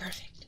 Perfect.